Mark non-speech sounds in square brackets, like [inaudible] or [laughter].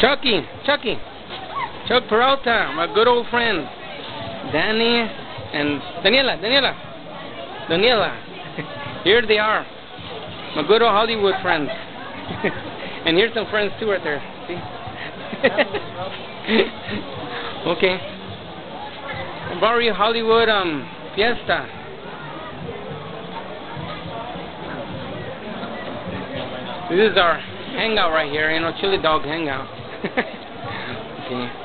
Chucky, Chucky, Chuck Peralta, my good old friend, Danny and Daniela, Daniela, Daniela. [laughs] Here they are, my good old Hollywood friends. [laughs] and here's some friends too right there. See? [laughs] okay. Barrio Hollywood um fiesta. This is our hangout right here, you know, chili dog hangout. [laughs] okay.